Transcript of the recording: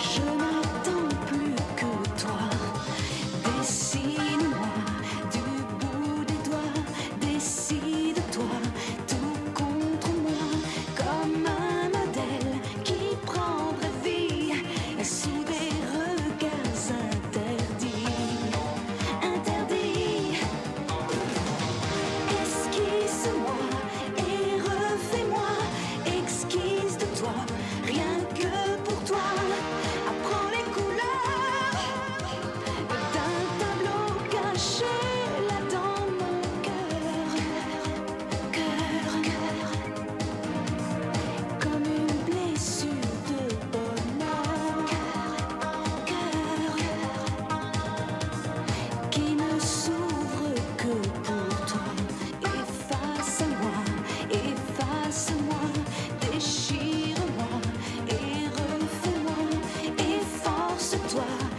chemin. J'ai là dans mon cœur, cœur, cœur, comme une blessure de bonheur, cœur, cœur, qui ne s'ouvre que pour toi. Efface-moi, efface-moi, déchire-moi et refais-moi, et force-toi.